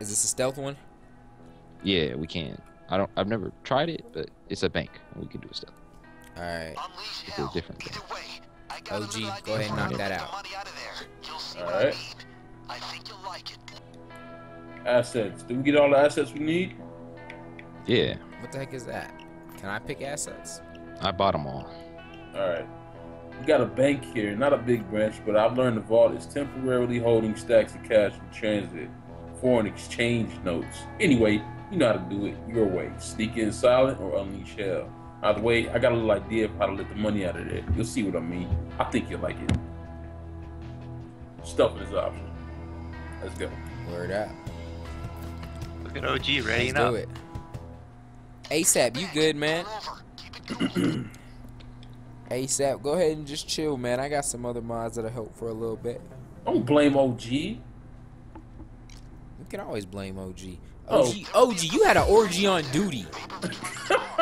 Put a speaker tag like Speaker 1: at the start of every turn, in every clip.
Speaker 1: Is this a stealth one?
Speaker 2: Yeah, we can. I don't. I've never tried it, but it's a bank. and We can do stuff.
Speaker 1: All right.
Speaker 2: It's a
Speaker 3: hell.
Speaker 2: different thing.
Speaker 3: Either way, I got a
Speaker 1: OG, go ahead and knock that out.
Speaker 3: the money out of there. You'll see
Speaker 4: All
Speaker 3: what I
Speaker 4: right.
Speaker 3: mean. I think you'll like it.
Speaker 4: Assets. Do we get all the assets we need?
Speaker 2: Yeah,
Speaker 1: What the heck is that? Can I pick assets?
Speaker 2: I bought them all.
Speaker 4: All right. We got a bank here, not a big branch, but I've learned the vault is temporarily holding stacks of cash in transit, foreign exchange notes. Anyway, you know how to do it your way. Sneak in silent or unleash hell. Either way, I got a little idea of how to let the money out of there. You'll see what I mean. I think you'll like it. Stuff is option. Let's go.
Speaker 1: Word up.
Speaker 5: Look at OG ready
Speaker 1: Let's
Speaker 5: now.
Speaker 1: do it. ASAP, you good, man?
Speaker 3: Pull over. Keep it cool.
Speaker 1: ASAP, go ahead and just chill, man. I got some other mods that'll help for a little bit.
Speaker 4: Don't blame OG.
Speaker 1: We can always blame OG.
Speaker 4: Oh.
Speaker 1: OG, OG, you had an orgy on duty.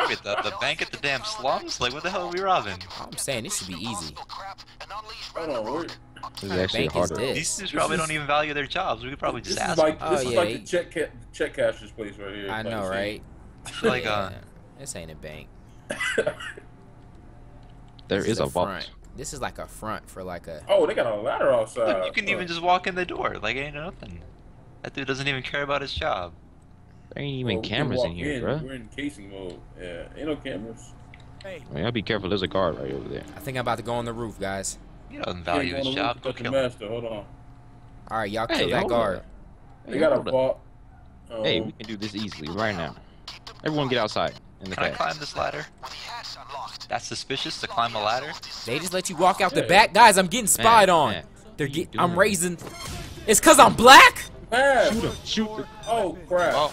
Speaker 5: Wait, the, the bank at the damn slums? Like, what the hell are we robbing?
Speaker 1: I'm saying this should be easy.
Speaker 3: Crap and unleash
Speaker 4: Hold on, we're,
Speaker 2: This is actually
Speaker 1: bank is
Speaker 2: harder.
Speaker 1: this?
Speaker 5: These dudes probably
Speaker 4: is-
Speaker 5: don't even value their jobs. We could probably
Speaker 4: this
Speaker 5: just
Speaker 4: is
Speaker 5: ask
Speaker 4: like
Speaker 1: Oh,
Speaker 4: this is
Speaker 1: yeah,
Speaker 4: like
Speaker 1: he-
Speaker 4: the check ca- check cashier's place right here.
Speaker 1: I know,
Speaker 4: see?
Speaker 1: right?
Speaker 5: I feel like, uh,
Speaker 1: this ain't a bank.
Speaker 2: There
Speaker 1: This
Speaker 2: is a
Speaker 1: the
Speaker 2: vault.
Speaker 1: front. This is like a front for like a.
Speaker 4: Oh, they got a ladder outside.
Speaker 5: look, you can
Speaker 4: Oh.
Speaker 5: even just walk in the door. Like, ain't nothing. That dude doesn't even care about his job.
Speaker 2: There ain't even
Speaker 4: we can
Speaker 2: cameras in
Speaker 4: walk
Speaker 2: here, bro.
Speaker 4: We're in casing mode. Yeah, ain't no cameras.
Speaker 2: I mean, I'll be careful. There's a guard right over there.
Speaker 1: I think I'm about to go on the roof, guys.
Speaker 5: He doesn't
Speaker 4: Can't
Speaker 5: value his
Speaker 4: the
Speaker 5: job. Go kill
Speaker 4: master. Hold on.
Speaker 1: All right, y'all
Speaker 2: Hey,
Speaker 1: kill that guard.
Speaker 2: up.
Speaker 4: They
Speaker 2: Hey,
Speaker 4: got a
Speaker 2: hold up.
Speaker 4: vault. Um,
Speaker 2: Hey, we can do this easily right now. Everyone get outside in the
Speaker 5: Can I climb this ladder?
Speaker 3: with the hatch unlocked.
Speaker 5: That's suspicious to climb a ladder?
Speaker 1: They just let you walk out the back, guys. I'm getting spied
Speaker 2: Man,
Speaker 1: on.
Speaker 2: man.
Speaker 1: They're
Speaker 2: What
Speaker 1: get. I'm raising. It's cause I'm black.
Speaker 4: Man,
Speaker 2: Shoot him! Shoot him!
Speaker 4: oh crap!
Speaker 5: Oh,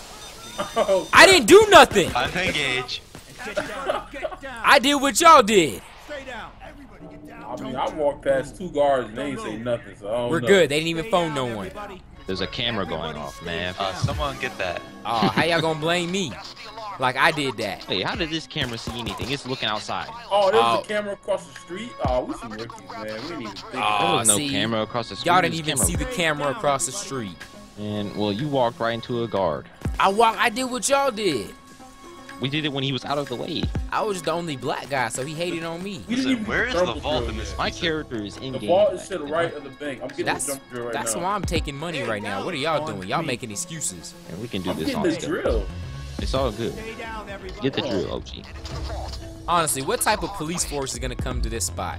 Speaker 4: Oh,
Speaker 1: I didn't do nothing.
Speaker 5: time to engage.
Speaker 1: I did what y'all did.
Speaker 4: I mean, I walked past two guards and they ain't say nothing. So I don't
Speaker 1: We're
Speaker 4: know.
Speaker 1: good. They didn't even phone no one.
Speaker 2: There's a camera going off, man.
Speaker 5: Uh, someone get that.
Speaker 1: Oh, how y'all gonna blame me? Like I did that.
Speaker 2: Hey, how did this camera see anything? It's looking outside.
Speaker 4: Oh, there's
Speaker 1: Oh.
Speaker 4: a camera across the street. Oh, we some rookies, man. We didn't even think.
Speaker 2: There
Speaker 1: Oh,
Speaker 2: was no
Speaker 1: see,
Speaker 2: camera across the street.
Speaker 1: Y'all didn't even
Speaker 2: camera.
Speaker 1: see the camera across the street.
Speaker 2: And well, you walked right into a guard.
Speaker 1: I walk. I did what y'all did.
Speaker 2: We did it when he was out of the way.
Speaker 1: I was the only black guy, so he hated on me.
Speaker 4: We didn't
Speaker 5: Listen, where is the
Speaker 4: thermal
Speaker 5: vault in this.
Speaker 2: My character is in
Speaker 4: The
Speaker 2: game.
Speaker 4: vault is to the right of the bank. I'm getting
Speaker 1: That's
Speaker 4: the jump drill right
Speaker 1: that's
Speaker 4: now.
Speaker 1: why I'm taking money right now. What are y'all doing? Y'all making excuses.
Speaker 2: And we can do
Speaker 4: I'm
Speaker 2: this
Speaker 4: getting
Speaker 2: all
Speaker 4: the drill.
Speaker 2: It's all good. Get the drill, OG.
Speaker 1: Honestly, what type of police force is gonna come to this spot?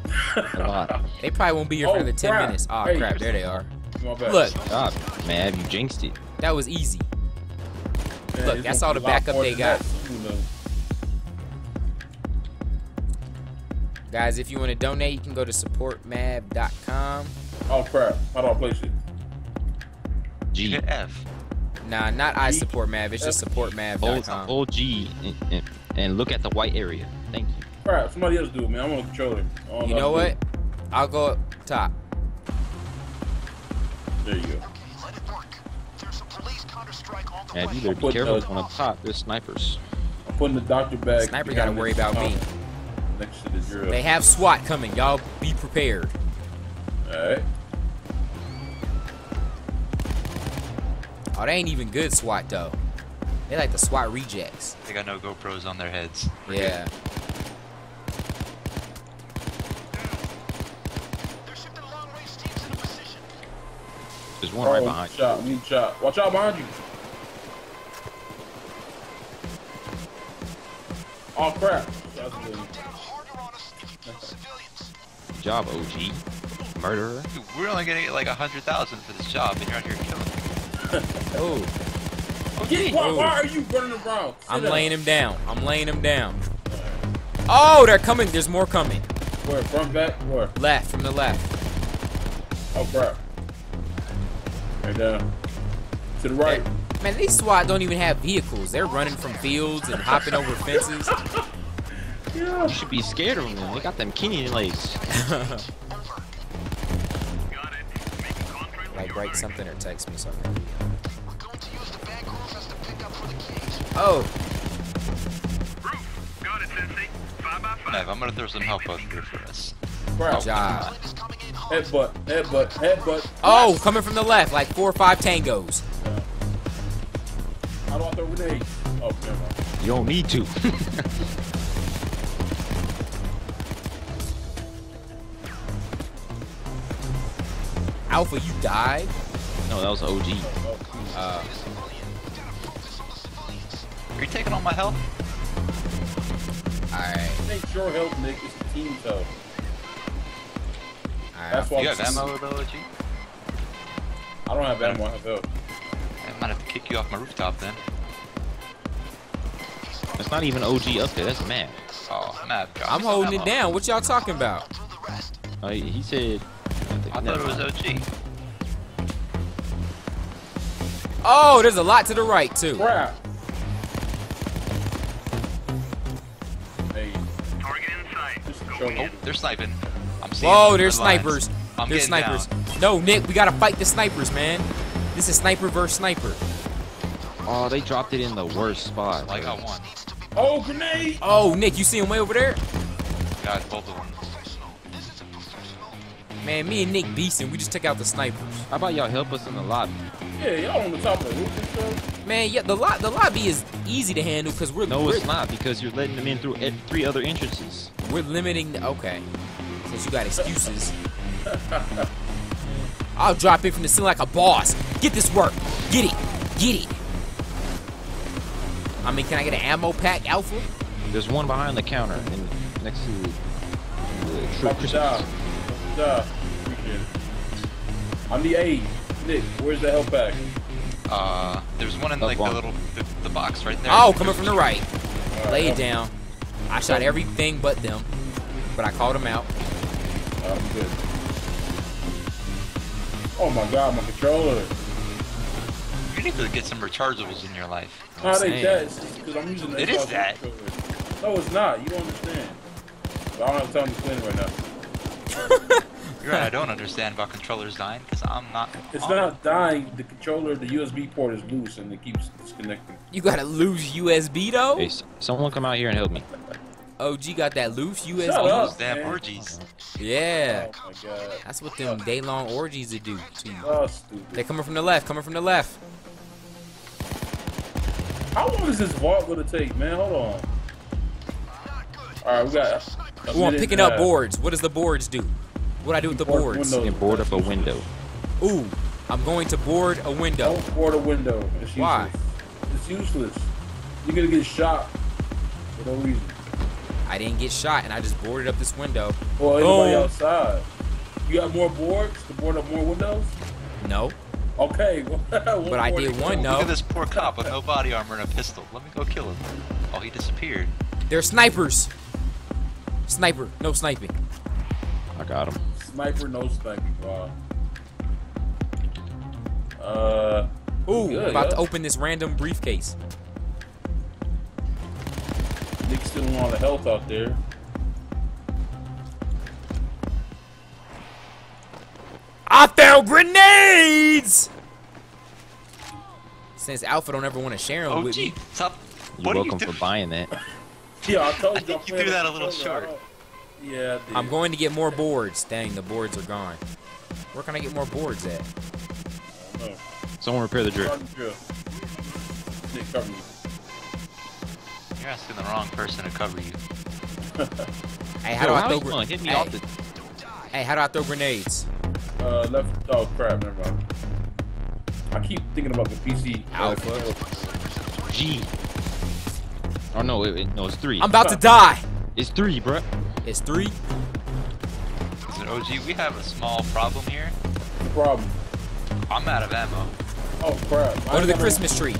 Speaker 2: A lot.
Speaker 1: They probably won't be here for
Speaker 4: Oh,
Speaker 1: another 10
Speaker 4: crap.
Speaker 1: minutes. Oh
Speaker 4: Hey.
Speaker 1: crap, there they are.
Speaker 4: My bad.
Speaker 1: Look,
Speaker 2: God, man, you jinxed it.
Speaker 1: that was easy.
Speaker 4: Man,
Speaker 1: look, that's all the backup they got.
Speaker 4: that soon.
Speaker 1: Guys, if you want to donate, you can go to supportmav.com.
Speaker 4: Oh crap! How do I place it?
Speaker 2: G.
Speaker 5: F.
Speaker 1: Nah, not I support Mav. It's just
Speaker 2: Hold,
Speaker 1: supportmav.com.
Speaker 2: hold G and, and, and look at the white area. Thank you.
Speaker 4: Crap! Somebody else do it, man. I'm on a controller. I
Speaker 1: You know what? I'll go up top.
Speaker 3: On the
Speaker 2: Man,
Speaker 3: way.
Speaker 2: you better be
Speaker 4: Put
Speaker 2: careful
Speaker 4: the-
Speaker 2: on the top. There's snipers.
Speaker 4: I'm putting the doctor bag.
Speaker 1: Sniper gotta worry about me.
Speaker 4: Next to the drill.
Speaker 1: They have SWAT coming. Y'all be prepared.
Speaker 4: All right.
Speaker 1: Oh, they ain't even good SWAT though. They like the SWAT rejects.
Speaker 5: They got no GoPros on their heads.
Speaker 1: Yeah.
Speaker 3: They're
Speaker 2: There's one right
Speaker 4: Oh,
Speaker 2: behind you.
Speaker 4: Shot. We need shot. Watch out behind you. Oh crap! That's good.
Speaker 3: Come down harder on us if you kill civilians.
Speaker 2: Good job, OG. Murderer.
Speaker 5: Dude, we're only gonna get like a hundred thousand for this job, and you're out here killing.
Speaker 1: Oh.
Speaker 4: oh, Get, why,
Speaker 1: Ooh.
Speaker 4: why are you running around? Sit
Speaker 1: I'm
Speaker 4: down.
Speaker 1: laying him down. I'm laying him down. Oh, they're coming. There's more coming.
Speaker 4: Where? Front, back? Where?
Speaker 1: Left, from the left.
Speaker 4: Oh crap! Right uh, down. To the right.
Speaker 1: Man, these SWAT don't even have vehicles. They're running from fields and hopping over fences.
Speaker 4: Yeah.
Speaker 2: You should be scared of them. They got them Kenyan legs.
Speaker 1: like write something or text me something.
Speaker 3: We're going to use the bank roof as the pickup for the keys.
Speaker 1: Oh,
Speaker 5: Nev, I'm gonna throw some help out here for us.
Speaker 4: Crap.
Speaker 1: job.
Speaker 3: Plane is coming in hot.
Speaker 4: Headbutt. Headbutt. Headbutt.
Speaker 1: Oh, coming from the left, like four or five tangos.
Speaker 4: How do I throw grenades. Oh, never mind.
Speaker 2: You don't need to.
Speaker 1: Alpha, you died?
Speaker 2: no, that was OG.
Speaker 1: Uh,
Speaker 5: Are you taking all my health?
Speaker 1: alright.
Speaker 4: It ain't your help, Nick. It's the team's help.
Speaker 1: Alright.
Speaker 4: That's why
Speaker 5: You have
Speaker 4: I'm-
Speaker 5: ammo though, OG?
Speaker 4: I don't have ammo. I have help.
Speaker 5: I might have to kick you off my rooftop then.
Speaker 2: That's not even OG up there. That's mad.
Speaker 5: Oh, mad. got
Speaker 1: I'm holding it
Speaker 5: ammo.
Speaker 1: down. What y'all talking about?
Speaker 2: Uh, he said.
Speaker 5: I thought it was OG.
Speaker 1: Oh, there's a lot to the right, too.
Speaker 4: Crap. Hey,
Speaker 3: Target in sight.
Speaker 4: this is trouble.
Speaker 5: Oh, they're sniping. I'm seeing
Speaker 1: Whoa,
Speaker 5: them
Speaker 1: there's snipers.
Speaker 5: I'm
Speaker 1: There's
Speaker 5: getting
Speaker 1: snipers.
Speaker 5: down.
Speaker 1: No, Nick, we gotta fight the snipers, man. This is sniper versus sniper.
Speaker 2: Oh, they dropped it in the worst spot.
Speaker 5: Like I
Speaker 2: bro.
Speaker 5: got one.
Speaker 4: Oh, grenade!
Speaker 1: Oh, Nick, you see him way over there?
Speaker 5: Got both of them.
Speaker 1: Man, me and Nick beasting. We just took out the snipers.
Speaker 2: How about y'all help us in the lobby?
Speaker 4: Yeah, y'all on the top of the roof and stuff.
Speaker 1: Man, yeah, the lot, the lobby is easy to handle because we're
Speaker 2: No,
Speaker 1: we're,
Speaker 2: it's not because you're letting them in through ed- three other entrances.
Speaker 1: we're limiting. The, okay, since you got excuses, I'll drop it from the ceiling like a boss. Get this work. Get it. Get it. I mean, can I get an ammo pack, Alpha?
Speaker 2: There's one behind the counter and next to the true
Speaker 4: Drop the job.
Speaker 2: Christmas.
Speaker 4: Drop the job. Appreciate it. I'm the aide. Nick, where's the help pack?
Speaker 5: Uh, there's one in like the little the, the box right there.
Speaker 1: Oh, coming from the right.
Speaker 4: All right,
Speaker 1: Lay it down. I shot everything but them, but I called them out.
Speaker 4: I'm good. Oh my god, my controller.
Speaker 5: You need to get some rechargeables in your life.
Speaker 4: How they
Speaker 1: saying.
Speaker 4: that? Because I'm using the
Speaker 5: It is that.
Speaker 4: controller. No, it's not. You don't understand. But I don't have time to explain right now.
Speaker 5: You're right. I don't understand about controllers dying because I'm not.
Speaker 4: It's
Speaker 5: on
Speaker 4: not dying. The controller, the USB port is loose and it keeps disconnecting.
Speaker 1: You gotta lose USB though.
Speaker 2: Hey, s- someone come out here and help me.
Speaker 1: OG got that loose USB.
Speaker 4: Shut up.
Speaker 5: damn
Speaker 4: man.
Speaker 5: orgies.
Speaker 1: Yeah,
Speaker 4: Oh my god.
Speaker 1: that's what them day long orgies would do to you.
Speaker 4: Oh, stupid.
Speaker 1: They coming from the left. Coming from the left.
Speaker 4: How long is this vault gonna take, man? Hold on. All right, we got. a
Speaker 1: Ooh, I'm picking up
Speaker 4: half.
Speaker 1: boards. What does the boards do? What do I do with the
Speaker 4: Board
Speaker 1: boards?
Speaker 4: window.
Speaker 2: You board up a window.
Speaker 1: Ooh, I'm going to board a window.
Speaker 4: Don't board a window. It's useless.
Speaker 1: Why?
Speaker 4: It's useless. You're gonna get shot for no reason.
Speaker 1: I didn't get shot, and I just boarded up this window.
Speaker 4: Or anybody
Speaker 1: Boom.
Speaker 4: outside. You got more boards to board up more windows?
Speaker 1: No,
Speaker 4: Okay.
Speaker 1: but I did one.
Speaker 5: Look
Speaker 1: No, Look
Speaker 5: at this poor cop with no body armor and a pistol. Let me go kill him. Oh, he disappeared.
Speaker 1: they're snipers. Sniper, no sniping.
Speaker 2: I got him.
Speaker 4: Sniper, no sniping. Wow. Uh,
Speaker 1: Ooh,
Speaker 4: Good,
Speaker 1: I'm about to open this random briefcase.
Speaker 4: Nick's still on the health out there.
Speaker 1: I found grenades. Since Alpha don't ever want to share them
Speaker 5: Oh,
Speaker 1: with
Speaker 5: gee,
Speaker 1: me,
Speaker 5: stop.
Speaker 2: You're
Speaker 5: What are you
Speaker 2: welcome for buying that.
Speaker 4: Yeah, I told
Speaker 5: I
Speaker 4: you.
Speaker 5: think
Speaker 4: I'm
Speaker 5: you
Speaker 4: playing
Speaker 5: threw that a little
Speaker 4: controller.
Speaker 5: short.
Speaker 4: I Yeah, I did.
Speaker 1: I'm going to get more boards. Dang, the boards are gone. Where can I get more boards at?
Speaker 4: No.
Speaker 2: Someone repair the drip.
Speaker 4: Start the drill. Nick, cover me.
Speaker 5: You're asking the wrong person to cover you.
Speaker 1: Hey, how
Speaker 2: Yo,
Speaker 1: do I throw
Speaker 2: you hit me
Speaker 1: hey,
Speaker 2: off the?
Speaker 1: hey, how do I throw grenades?
Speaker 4: Uh, left. Oh crap! Never mind. I keep thinking about the PC. uh,
Speaker 1: Alpha.
Speaker 4: controller.
Speaker 2: G. Oh no, wait, wait, no, it's three.
Speaker 1: I'm about to die.
Speaker 2: It's three, bruh.
Speaker 1: It's three.
Speaker 5: Listen, OG, we have a small problem here.
Speaker 4: No problem.
Speaker 5: I'm out of ammo.
Speaker 4: Oh crap!
Speaker 1: Go to the Christmas tree.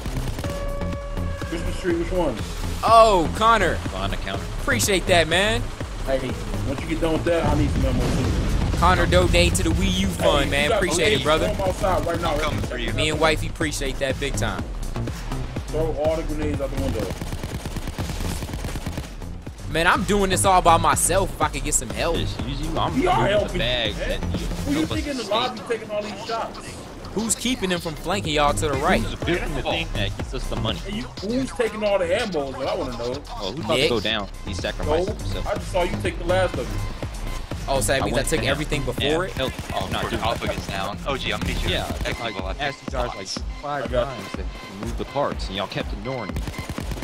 Speaker 4: Christmas tree. Which one?
Speaker 1: Oh, Connor,
Speaker 2: Behind the counter.
Speaker 1: appreciate that, man.
Speaker 4: Hey, once you get done with that, I need some ammo too.
Speaker 1: Connor donate to the Wii U
Speaker 4: Hey,
Speaker 1: fund,
Speaker 4: you
Speaker 1: man. Appreciate it,
Speaker 4: grenades,
Speaker 1: brother.
Speaker 4: Throw 'em outside right now.
Speaker 5: I'm coming for you.
Speaker 1: Me and wifey appreciate that big time.
Speaker 4: Throw all the grenades out the window.
Speaker 1: Man, I'm doing this all by myself. If I could get some help.
Speaker 2: Just use you. I'm
Speaker 4: We are
Speaker 2: moving
Speaker 4: helping
Speaker 2: the
Speaker 4: you,
Speaker 2: bags
Speaker 4: man. Who you think in the lobby taking all these shots?
Speaker 1: Who's keeping them from flanking y'all to the right?
Speaker 2: Who's building the thing that gets us the money?
Speaker 4: And you, who's taking all the ammo? Is what I want to know.
Speaker 2: Oh, who's about
Speaker 1: Nick.
Speaker 2: to go down? He's
Speaker 4: No,
Speaker 2: himself.
Speaker 4: I just saw you take the last of it.
Speaker 1: Oh, so that
Speaker 2: I
Speaker 1: means I,
Speaker 2: went
Speaker 1: took
Speaker 2: to him.
Speaker 1: everything before
Speaker 2: Yeah,
Speaker 1: it?
Speaker 2: help.
Speaker 5: Oh,
Speaker 2: not
Speaker 5: no,
Speaker 2: doing
Speaker 5: Alpha
Speaker 2: that.
Speaker 5: gets down. OG, I'm gonna need you
Speaker 2: Yeah,
Speaker 5: to
Speaker 2: I
Speaker 5: while I
Speaker 2: asked you
Speaker 5: pick
Speaker 2: guys like five
Speaker 4: I got
Speaker 2: times to remove the parts, and y'all kept ignoring me.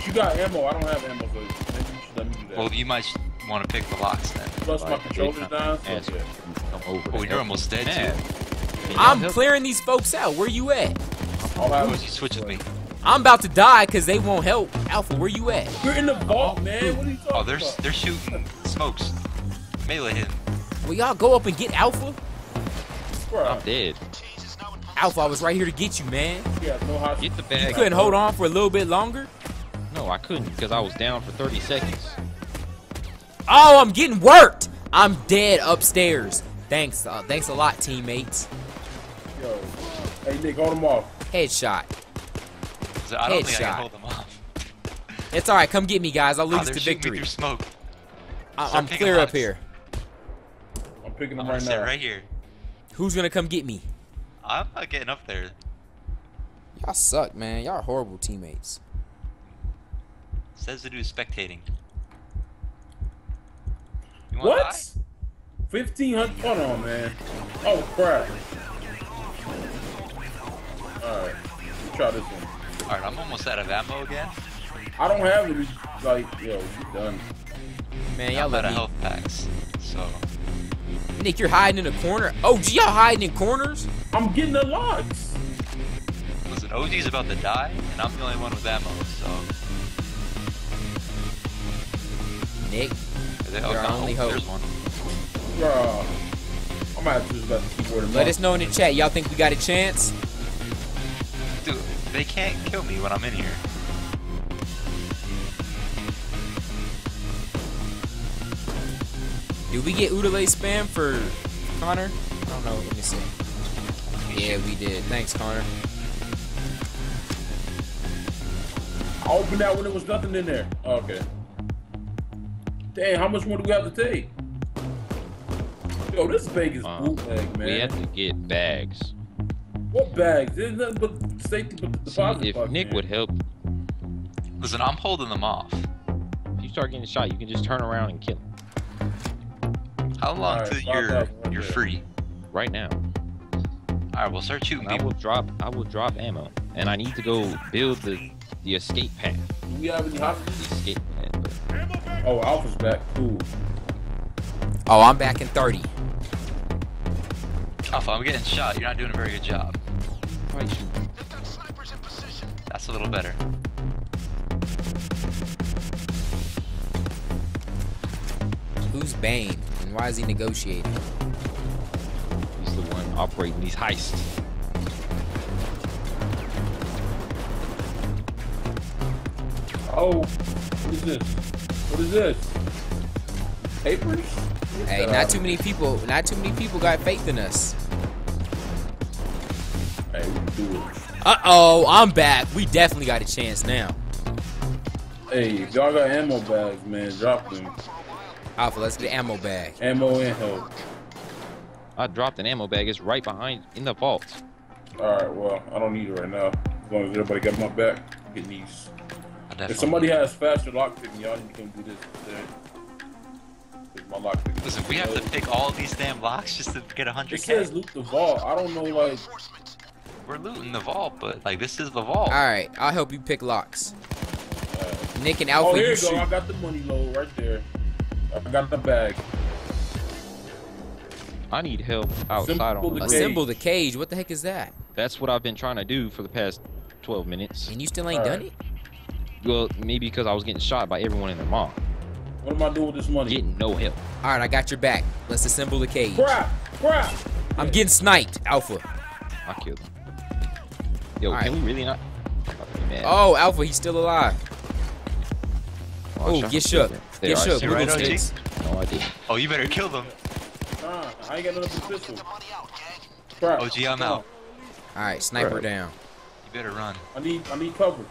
Speaker 4: You got ammo. I don't have ammo, so maybe you should let me do that.
Speaker 5: Well, you might want to pick the locks then.
Speaker 4: Plus, my
Speaker 2: Like,
Speaker 4: controller's
Speaker 2: they
Speaker 4: down. So yeah.
Speaker 2: Over
Speaker 5: oh, you're almost dead, too.
Speaker 2: Can y'all
Speaker 1: I'm
Speaker 2: help?
Speaker 1: clearing these folks out. Where you at?
Speaker 4: I'll have
Speaker 5: OG, switch with me.
Speaker 1: I'm about to die because they won't help. Alpha, where you at?
Speaker 4: You're in the vault, man. What are you talking about?
Speaker 5: Oh, they're
Speaker 4: about?
Speaker 5: they're shooting smokes. Melee him.
Speaker 1: Will y'all go up and get Alpha?
Speaker 4: Bruh,
Speaker 2: I'm dead.
Speaker 1: Alpha, I was right here to get you, man.
Speaker 4: you have no hostage.
Speaker 2: Get the bag.
Speaker 1: You couldn't hold on for a little bit longer?
Speaker 2: No, I couldn't because I was down for 30 seconds.
Speaker 1: Oh, I'm getting worked. I'm dead upstairs. Thanks, uh, thanks a lot, teammates.
Speaker 4: Yo. Hey, Nick, hold him off.
Speaker 1: Headshot.
Speaker 5: So I don't think I
Speaker 1: Headshot.
Speaker 5: can hold them off.
Speaker 1: It's all right. Come get me, guys. I'll
Speaker 5: Oh,
Speaker 1: lead us to
Speaker 5: shooting me
Speaker 1: victory.
Speaker 5: through smoke.
Speaker 1: I I'm clear up here.
Speaker 4: I'm picking
Speaker 5: I'm
Speaker 4: right
Speaker 5: sit
Speaker 4: now.
Speaker 5: right here.
Speaker 1: Who's gonna come get me?
Speaker 5: I'm not getting up there.
Speaker 1: Y'all suck, man. Y'all are horrible teammates.
Speaker 5: Says the dude spectating.
Speaker 4: What? 1500. Hold on, man. Oh, crap. Alright. Try this one.
Speaker 5: Alright, I'm almost out of ammo again.
Speaker 4: I don't have it. Like, yo, you done.
Speaker 1: Man, y'all
Speaker 5: out
Speaker 1: let
Speaker 5: of health packs. So
Speaker 1: Nick, you're hiding in a corner. Oh, gee, y'all hiding in corners?
Speaker 4: I'm getting the locks.
Speaker 5: listen, OG's about to die, and I'm the only one with ammo. So
Speaker 1: Nick,
Speaker 5: they,
Speaker 1: You're our
Speaker 5: no,
Speaker 1: only
Speaker 5: oh,
Speaker 1: hope.
Speaker 5: There's one.
Speaker 4: Bruh. I'm gonna have to just let the keyboard
Speaker 1: let us know in the chat. Y'all think we got a chance?
Speaker 5: Dude, they can't kill me when I'm in here.
Speaker 1: Do we get Udale spam for Connor? I don't know. Let me see. Yeah, we did. Thanks, Connor.
Speaker 4: I opened that when there was nothing in there. Okay. Dang, how much more do we have to take? Yo, this bag is
Speaker 2: Um,
Speaker 4: bootleg, man.
Speaker 2: We have to get bags.
Speaker 4: What bags? There's nothing but safety but the
Speaker 2: See,
Speaker 4: deposit
Speaker 2: if
Speaker 4: box,
Speaker 2: Nick
Speaker 4: man.
Speaker 2: would help,
Speaker 5: Listen, I'm holding them off.
Speaker 2: if you start getting shot, you can just turn around and kill him
Speaker 5: How long
Speaker 4: Alright,
Speaker 5: till you're
Speaker 4: that
Speaker 5: you're
Speaker 4: there.
Speaker 5: free?
Speaker 2: right now.
Speaker 5: Alright, we'll start shooting
Speaker 2: And I will drop. I will drop ammo, and I need to go build the the escape path.
Speaker 4: Do we have any hostages?
Speaker 2: Escape path. But
Speaker 4: Oh, Alpha's back. Cool.
Speaker 1: Oh, I'm back in 30.
Speaker 5: Alpha, I'm getting shot. You're not doing a very good job.
Speaker 2: Why you shoot?
Speaker 3: They've got snipers in position.
Speaker 5: That's a little better.
Speaker 1: Who's Bain? And why is he negotiating?
Speaker 2: He's the one operating these heists.
Speaker 4: Oh, what is this? What is this? Papers?
Speaker 1: Hey, not too many people. Not too many people got faith in us.
Speaker 4: Hey, we can do it.
Speaker 1: Uh oh, I'm back. We definitely got a chance now.
Speaker 4: Hey, if y'all got ammo bags, man, drop them.
Speaker 1: Alpha, let's get an ammo bag.
Speaker 4: Ammo and health.
Speaker 2: I dropped an ammo bag. It's right behind in the vault.
Speaker 4: Alright, well, I don't need it right now. As long as everybody got my back, I'm getting these.
Speaker 5: I definitely.
Speaker 4: If somebody has faster lockpicking, y'all need to do this instead. 'Cause my lockpick.
Speaker 5: Listen, we have to pick all these damn locks just to get
Speaker 4: It
Speaker 5: 100k.
Speaker 4: says loot the vault. I don't know, like.
Speaker 3: Reinforcements.
Speaker 5: We're looting the vault, but like this is the vault.
Speaker 1: All right, I'll help you pick locks.
Speaker 4: Uh,
Speaker 1: Nick and Alpha,
Speaker 4: oh, here
Speaker 1: you
Speaker 4: you go.
Speaker 1: shoot.
Speaker 4: I got the money load right there. I got the bag.
Speaker 2: I need help outside
Speaker 4: Simple
Speaker 2: on the
Speaker 4: to
Speaker 2: roof.
Speaker 1: Assemble the cage. What the heck is that?
Speaker 2: That's what I've been trying to do for the past 12 minutes.
Speaker 1: And you still ain't
Speaker 4: All
Speaker 1: done
Speaker 4: right.
Speaker 1: it?
Speaker 2: Well, maybe because I was getting shot by everyone in their mom.
Speaker 4: What am I doing with this money?
Speaker 2: Getting no help.
Speaker 1: All right, I got your back. Let's assemble the cage.
Speaker 4: Crap! Crap!
Speaker 1: I'm getting sniped, Alpha.
Speaker 2: I killed him. Yo,
Speaker 1: Alright.
Speaker 2: can we really not? I'm about to be mad.
Speaker 1: Oh, Alpha, he's still alive.
Speaker 2: I
Speaker 1: Oh, get
Speaker 2: him.
Speaker 1: shook. Get
Speaker 2: I
Speaker 1: shook.
Speaker 5: right,
Speaker 1: Wiggle
Speaker 5: OG?
Speaker 1: sticks.
Speaker 2: No, I didn't.
Speaker 5: Oh, you better kill them.
Speaker 4: Nah, I ain't got another pistol.
Speaker 3: The money out, gang.
Speaker 4: Crap.
Speaker 5: OG, I'm out.
Speaker 1: All right, sniper
Speaker 2: Right.
Speaker 1: down.
Speaker 5: You better run.
Speaker 4: I need, I need cover.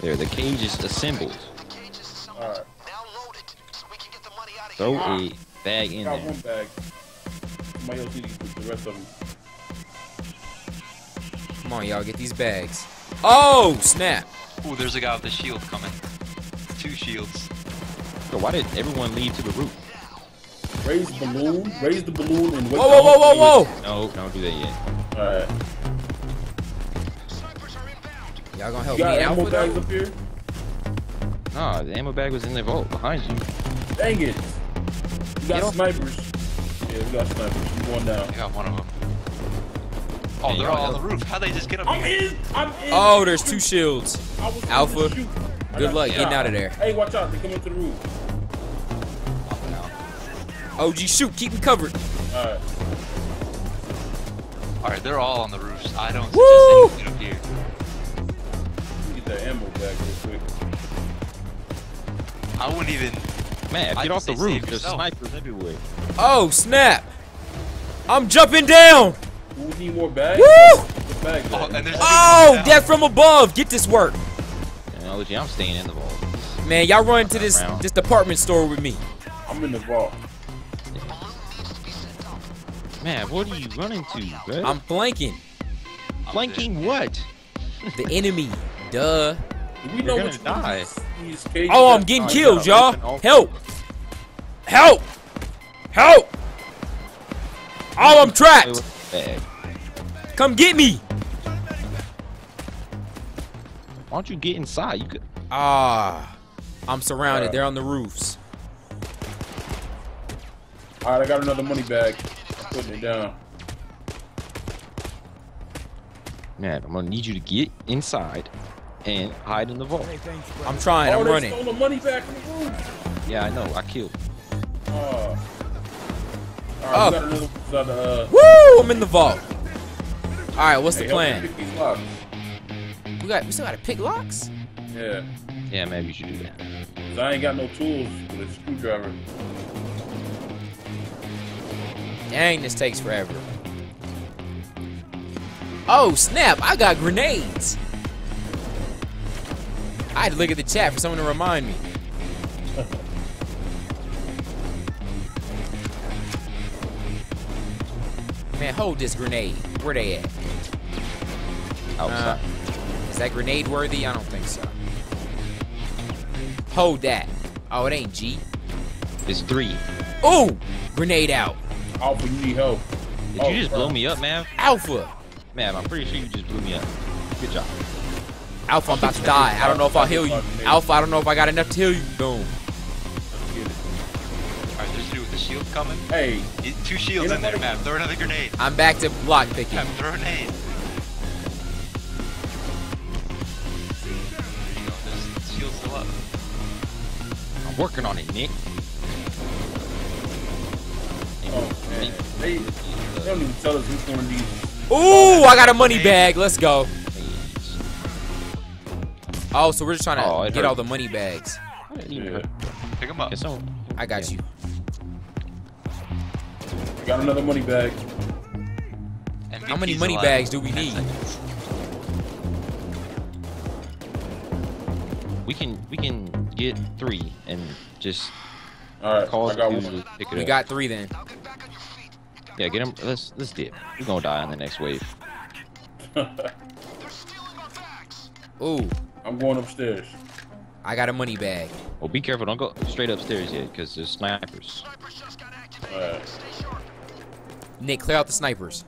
Speaker 2: There, the cage is assembled.
Speaker 3: The cage is assembled.
Speaker 4: All right.
Speaker 3: Now load it so we can get the money out of
Speaker 2: Throw a bag in
Speaker 4: Got
Speaker 2: there.
Speaker 4: one bag. Somebody else needs put the rest of them.
Speaker 1: Come on, y'all, get these bags. Oh, snap.
Speaker 5: Ooh, there's a guy with a shield coming. Two shields.
Speaker 2: Yo, why did everyone leave to the roof?
Speaker 4: Raise the balloon. Raise the balloon and wait.
Speaker 1: Whoa, whoa, whoa, whoa, whoa!
Speaker 2: No, don't do that yet.
Speaker 4: All right.
Speaker 1: Y'all gonna help
Speaker 4: You got
Speaker 1: me
Speaker 4: ammo
Speaker 1: out
Speaker 4: bags
Speaker 1: though?
Speaker 4: up here?
Speaker 2: Nah, the ammo bag was in the vault behind you.
Speaker 4: Dang it. You got snipers. Yeah, we got snipers. You going down.
Speaker 5: I got one of them. Oh, they're
Speaker 2: y'all
Speaker 5: on the roof. How'd they just get up
Speaker 4: I'm
Speaker 5: here?
Speaker 4: in. I'm in.
Speaker 1: Oh, there's two shields. Alpha,
Speaker 4: going to shoot. I
Speaker 1: good luck getting out of there.
Speaker 4: Hey, watch out. They're coming to the roof.
Speaker 1: OG, shoot, keep him covered.
Speaker 4: All right.
Speaker 5: Alright, they're all on the roofs. I don't
Speaker 1: Woo!
Speaker 5: suggest anything up here.
Speaker 4: Get that ammo bag real quick.
Speaker 5: I wouldn't even.
Speaker 2: Man,
Speaker 5: I
Speaker 2: get off the roof. There's snipers everywhere.
Speaker 1: Oh, snap. I'm jumping down.
Speaker 4: We need more bags.
Speaker 1: Woo!
Speaker 4: The bag
Speaker 5: Oh,
Speaker 4: bag.
Speaker 1: Oh, death from above. Get this work.
Speaker 2: Technology, I'm staying in the vault.
Speaker 1: Man, y'all run to this
Speaker 2: Around.
Speaker 1: this department store with me.
Speaker 4: I'm in the vault.
Speaker 2: Man, what are you running to, bro?
Speaker 1: I'm flanking
Speaker 2: flanking what?
Speaker 1: the enemy. Duh.
Speaker 4: We know
Speaker 2: gonna die.
Speaker 4: These, these
Speaker 1: Oh, I'm getting
Speaker 4: Oh,
Speaker 1: killed, y'all. Help! Help! Help! Oh, I'm trapped.
Speaker 2: What bag?
Speaker 1: Come get me.
Speaker 2: Why don't you get inside? You could.
Speaker 1: Ah, I'm surrounded. They're on the roofs.
Speaker 4: All right, I got another money bag. I'm putting it down.
Speaker 2: Man, I'm gonna need you to get inside and hide in the vault.
Speaker 1: I'm trying.
Speaker 4: oh,
Speaker 1: I'm
Speaker 4: they
Speaker 1: running.
Speaker 4: stole the money back from the roof.
Speaker 2: Yeah, I know. I killed.
Speaker 4: Oh. All right,
Speaker 1: Oh.
Speaker 4: we another one inside the. Uh,
Speaker 1: Woo! I'm in the vault. All right, what's the
Speaker 4: hey, help
Speaker 1: plan?
Speaker 4: pick these locks.
Speaker 1: We got. We still got to pick locks.
Speaker 4: Yeah,
Speaker 2: Yeah, maybe you should do that.
Speaker 4: 'cause I ain't got no tools with a screwdriver.
Speaker 1: Dang, this takes forever. Oh snap! I got grenades. I had to look at the chat for someone to remind me. Man, hold this grenade. Where they at?
Speaker 2: Outside.
Speaker 1: Uh, is that grenade worthy? I don't think so. Hold that. Oh, it ain't G.
Speaker 2: it's three.
Speaker 1: Ooh! Grenade out.
Speaker 4: Alpha, you need help.
Speaker 2: Did
Speaker 4: Oh,
Speaker 2: you just
Speaker 4: crap.
Speaker 2: blow me up, man?
Speaker 1: Alpha.
Speaker 2: Man, I'm pretty sure you just blew me up. Good job.
Speaker 1: Alpha, I'm about to die. I don't know if I'll heal you. Alpha, I don't know if I got enough to heal you. Boom.
Speaker 5: Shield coming.
Speaker 4: Hey,
Speaker 5: Y- Two shields in there, man. Throw another grenade.
Speaker 1: I'm back to block picking.
Speaker 5: Man, throw a grenade. There you go. There's shields still up.
Speaker 2: I'm working on it, Nick.
Speaker 4: oh man, they, they don't even tell us which one of these.
Speaker 1: Ooh, I got a money bag. Let's go. Oh, so we're just trying to
Speaker 2: Oh,
Speaker 1: get
Speaker 2: hurt.
Speaker 1: all the money bags.
Speaker 2: I didn't even
Speaker 4: Yeah.
Speaker 2: hurt.
Speaker 5: Pick them up.
Speaker 1: I got you.
Speaker 4: I got another money bag.
Speaker 1: How many money
Speaker 5: alive.
Speaker 1: bags do we need?
Speaker 5: seconds.
Speaker 2: We can we can get three and just
Speaker 4: All right,
Speaker 2: call
Speaker 4: I
Speaker 2: the
Speaker 4: got one.
Speaker 2: pick it
Speaker 1: We
Speaker 2: up.
Speaker 1: got three then.
Speaker 2: yeah, get him. Let's let's dip. We're gonna die on the next wave.
Speaker 1: Ooh,
Speaker 4: I'm going upstairs.
Speaker 1: I got a money bag.
Speaker 2: Well, be careful. Don't go straight upstairs yet, because there's snipers.
Speaker 4: All right.
Speaker 1: Nick, clear out the snipers.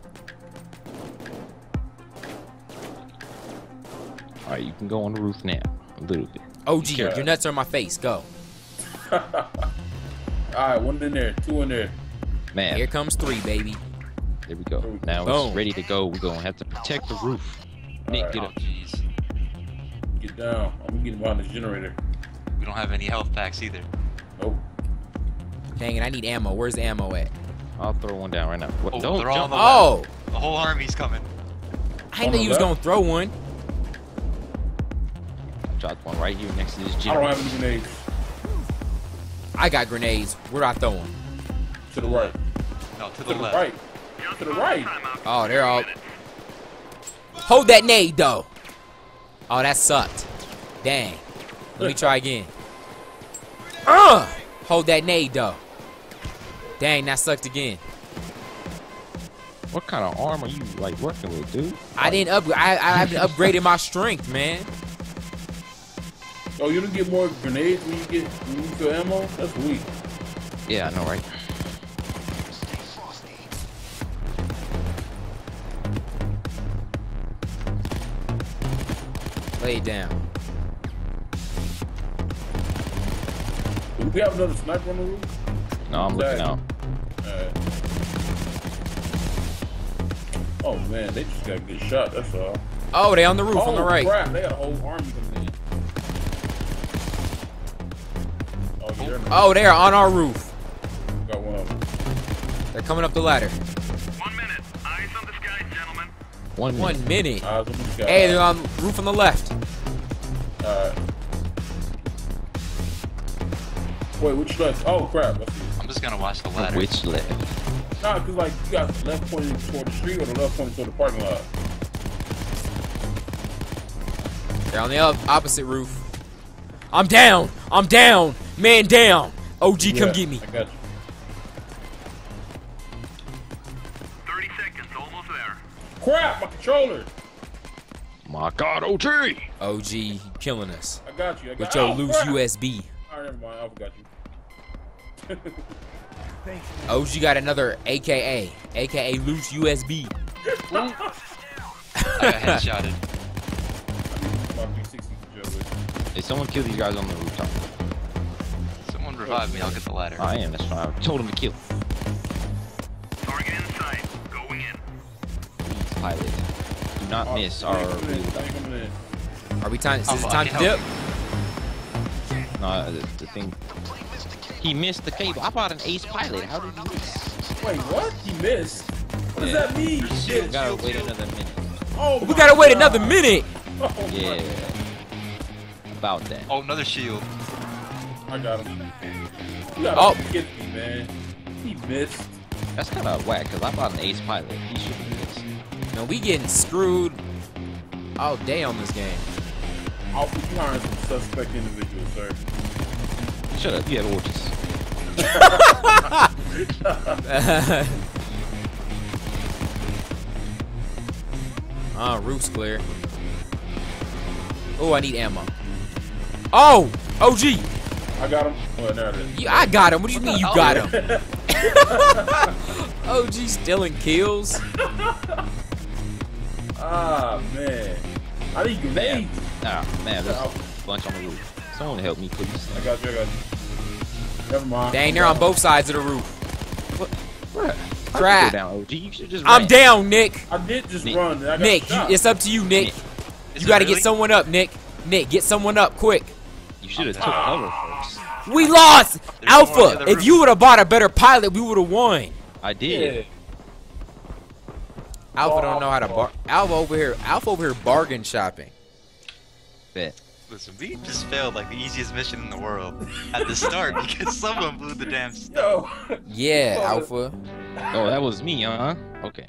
Speaker 2: All right, you can go on the roof now. A little bit.
Speaker 1: OG,
Speaker 4: Yeah.
Speaker 1: your nuts are in my face. Go.
Speaker 4: All right, one in there, two in there.
Speaker 2: Man,
Speaker 1: Here comes three, baby.
Speaker 2: there we go. Now
Speaker 1: Boom.
Speaker 2: it's ready to go. We're gonna have to protect the roof. Nick,
Speaker 4: Alright.
Speaker 2: get
Speaker 5: Oh,
Speaker 2: up.
Speaker 5: jeez.
Speaker 4: Get down. I'm getting behind the generator.
Speaker 5: We don't have any health packs either.
Speaker 4: Nope.
Speaker 1: Dang it, I need ammo. Where's the ammo at?
Speaker 2: I'll throw one down right now. What?
Speaker 5: Oh,
Speaker 2: Don't jump.
Speaker 5: on
Speaker 1: Oh,
Speaker 5: The whole army's coming.
Speaker 1: I
Speaker 4: On
Speaker 1: knew
Speaker 4: the
Speaker 1: you was gonna throw one.
Speaker 2: Dropped one right here next to this
Speaker 4: I don't have any grenades.
Speaker 1: I got grenades. Where do I throw them?
Speaker 4: To the right.
Speaker 5: No, to
Speaker 4: To
Speaker 5: the
Speaker 4: the
Speaker 5: left.
Speaker 4: right. To the right.
Speaker 1: Oh, they're all. Hold that nade though. Oh, that sucked. Dang. Let me try again. Uh! Hold that nade though. Dang, that sucked again.
Speaker 2: What kind of arm are you like working with, dude?
Speaker 1: I didn't upgrade. I I've been upgraded my strength, man.
Speaker 4: Oh, you don't get more grenades when you get when you ammo. That's weak.
Speaker 2: Yeah, I know, right?
Speaker 1: Lay down.
Speaker 4: Do we have another sniper on the roof?
Speaker 2: No, I'm looking out.
Speaker 4: Oh man, they just got a good shot, that's all.
Speaker 1: Oh, they on the roof
Speaker 4: oh
Speaker 1: on the oh, right.
Speaker 4: crap, they got a whole army coming in. Oh, yeah, they're
Speaker 1: Oh, they are on our roof.
Speaker 4: got one of them.
Speaker 1: They're coming up the ladder.
Speaker 6: One minute. Eyes on the skies, gentlemen.
Speaker 2: One minute.
Speaker 1: One minute.
Speaker 4: Eyes on the sky.
Speaker 1: Hey, they're on roof on the left.
Speaker 4: Alright. Wait, which left? Oh crap, I see.
Speaker 5: I'm just gonna watch the ladder.
Speaker 2: Which left?
Speaker 4: Nah, cause like you got the left pointing toward the street or the left pointing toward the parking lot.
Speaker 1: They're on the op- opposite roof. I'm down. I'm down. Man down. OG, come get me.
Speaker 4: I got you.
Speaker 6: 30 seconds. Almost there.
Speaker 4: Crap, my controller.
Speaker 2: My God, OG!
Speaker 1: OG, killing us.
Speaker 4: I got you. I got
Speaker 1: With your
Speaker 4: oh,
Speaker 1: loose
Speaker 4: crap.
Speaker 1: USB.
Speaker 4: Alright, never mind. I forgot you.
Speaker 1: Oh, OG got another AKA. AKA loose USB.
Speaker 5: I got headshotted.
Speaker 4: My 360 to Joe with.
Speaker 2: Hey, someone kill these guys on the rooftop.
Speaker 5: Someone revive me. I'll get the ladder.
Speaker 2: I am. That's fine. I told him to kill.
Speaker 6: Target in sight. Going in.
Speaker 2: Please, pilot. Do not miss our
Speaker 4: Thank you,
Speaker 2: wheel
Speaker 4: thank you, man.
Speaker 1: Are we time? Is
Speaker 5: Oh,
Speaker 1: it time to
Speaker 5: can
Speaker 1: dip?
Speaker 2: No, the, the thing. He missed the cable. I bought an ace pilot. How did he miss?
Speaker 4: Wait, what? He missed? What does that mean?
Speaker 2: We gotta wait another minute.
Speaker 4: Oh,
Speaker 1: We gotta wait another minute.
Speaker 4: Oh,
Speaker 2: Yeah. About that.
Speaker 5: Oh, another shield.
Speaker 4: I got him. You gotta
Speaker 1: Oh.
Speaker 4: get me, man. He missed.
Speaker 2: That's kind of whack because I bought an ace pilot. He should have missed.
Speaker 1: No, we getting screwed all day on this game.
Speaker 4: I'll put you hiring some suspect individuals, sir.
Speaker 2: Shut up. You have orgies.
Speaker 1: Ah, roof's clear. Oh, I need ammo. Oh, OG,
Speaker 4: I got him. Well, there it is.
Speaker 1: you, I got him. What do you mean you
Speaker 5: Oh.
Speaker 1: got him? OG stealing kills.
Speaker 4: Ah, man. I need grenades.
Speaker 2: Ah, man, there's a bunch on the roof. Someone help me, please.
Speaker 4: I got you, I got you. Never mind.
Speaker 1: Dang, they're on both sides of the roof. What?
Speaker 2: Bruh.
Speaker 1: Crap.
Speaker 2: Go down, OG. You should just
Speaker 1: I'm
Speaker 2: ran.
Speaker 1: down, Nick.
Speaker 4: I did just
Speaker 2: Nick.
Speaker 4: run. I got
Speaker 1: Nick, you, it's up to you, Nick.
Speaker 2: Nick.
Speaker 1: You got to
Speaker 5: really?
Speaker 1: get someone up, Nick. Nick, get someone up quick.
Speaker 2: You should have took cover first.
Speaker 1: We lost.
Speaker 5: There's more on the
Speaker 1: Alpha, if you would have bought a better pilot, we would have won.
Speaker 2: I
Speaker 4: Yeah.
Speaker 2: did.
Speaker 1: Alpha don't know how to bar. Alpha over here. Alpha over here bargain shopping.
Speaker 2: Bet.
Speaker 5: Listen, we just failed like the easiest mission in the world at the start because someone blew the damn.
Speaker 4: Yo.
Speaker 1: Yeah,
Speaker 4: Oh.
Speaker 1: Alpha.
Speaker 2: Oh, that was me, huh? Okay.